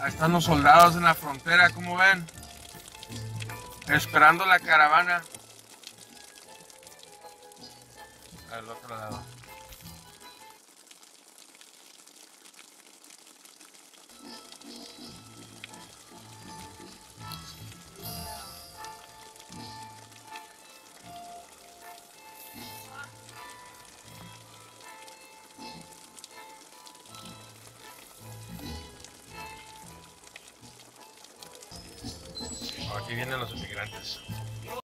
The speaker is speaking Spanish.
Ahí están los soldados en la frontera, como ven? Esperando la caravana. Al otro lado. Aquí vienen los inmigrantes.